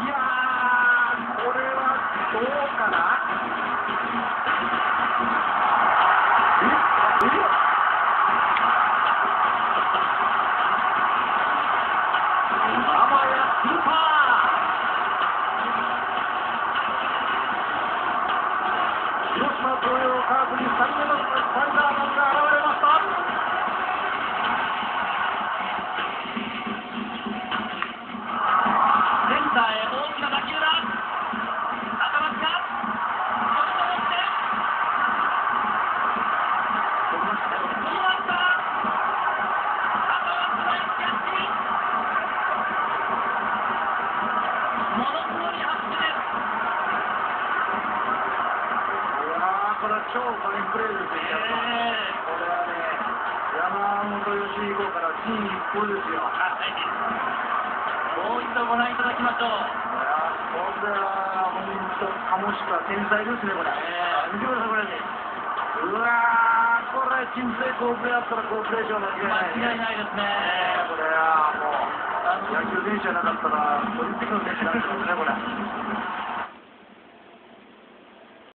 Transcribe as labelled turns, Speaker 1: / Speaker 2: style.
Speaker 1: 広島東洋カープに3度目のこれは超ファインプレーですよ、皆さんこれはね、山本由彦から金一封ですよ。
Speaker 2: もう一度ご覧いただきましょう
Speaker 1: いやこれは本当、カモシカ天才ですね、これ。見てください、これ。うわー、これ、鎮西好プレーやったら好プレー賞間違いない、
Speaker 2: 間違いないですね
Speaker 1: これはもう、野球選手じゃなかったら、オリンピックの選手になってますね、